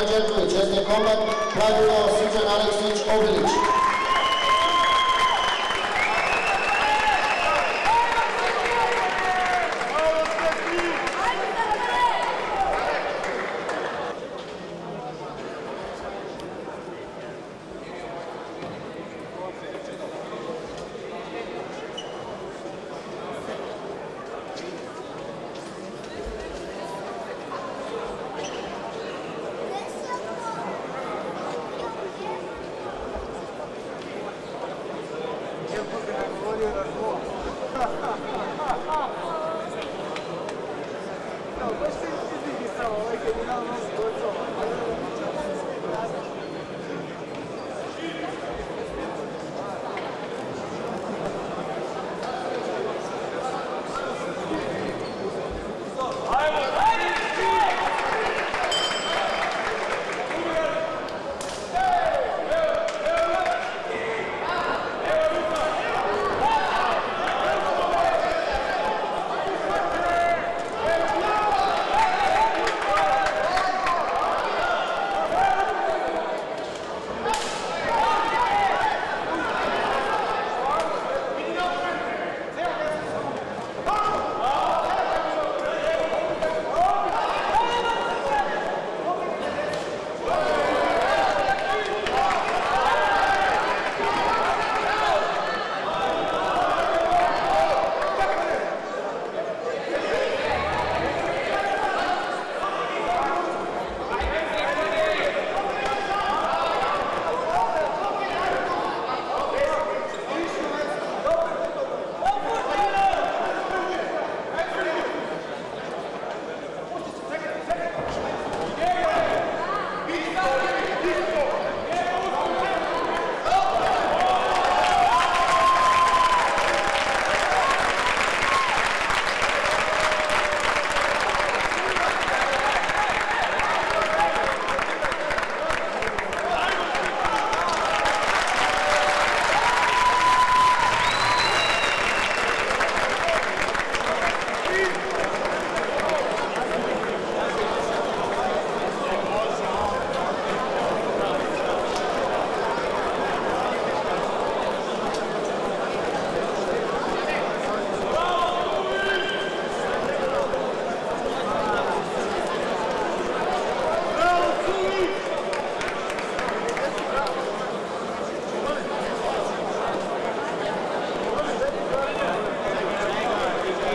Anđelković, SD Kombat, pravilo Srđan Aleksić, Obilić. Não, gostei de dizer isso, olha que ele não nos gostou.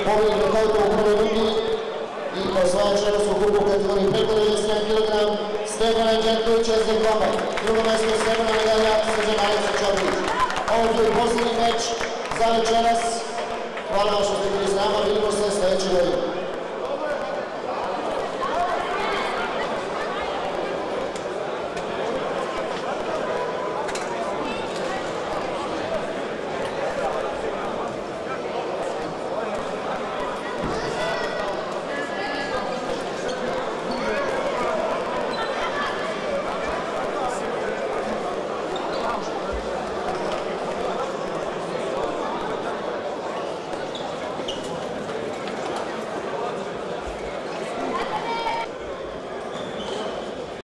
Pobjednik auto u prvoj ligi i osvajač Evropskog kupu u kategoriji preko 97 kg Stefan Anđelković, SD Kombat. Drugo mesto Stefana medalja Srđan Aleksa Čobrić. Ovo je posljednji meč za večeras. Hvala vam što ste bili s nama. Vidimo